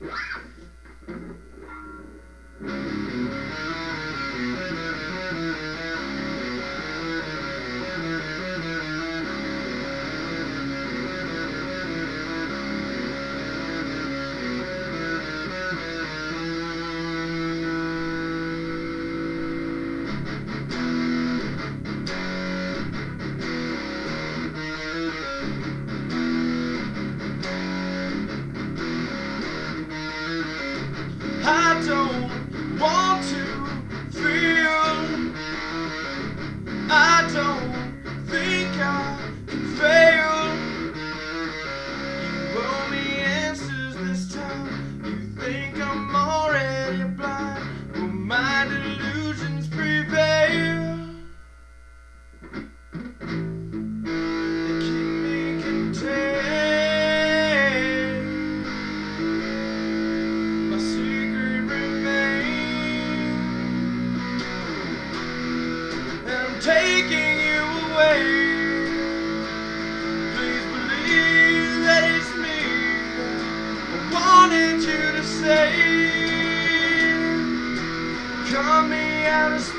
Wow. I don't want to. me out of space.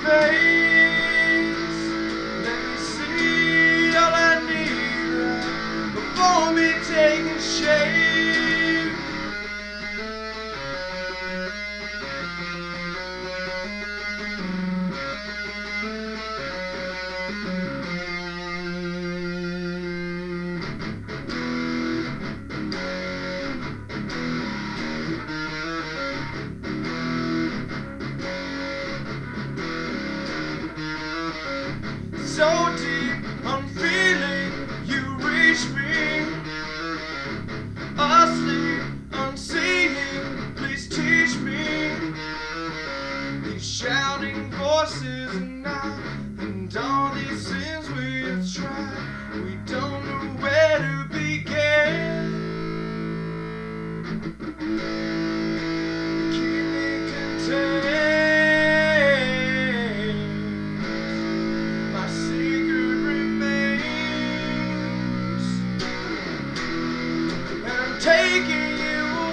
Let me see all I need before me taking shape. so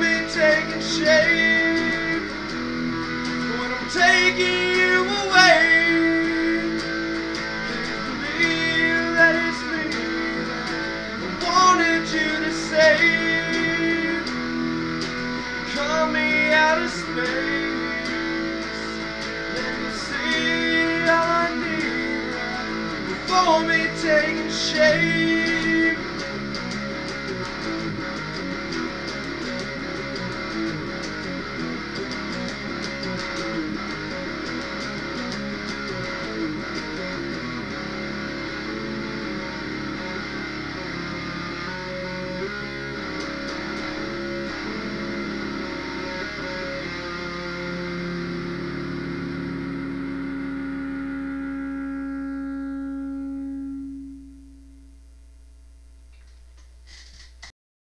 me taking shape when I'm taking you away. Can believe that it's me that I wanted you to save? Call me out of space. Let me see all I need before me taking shape.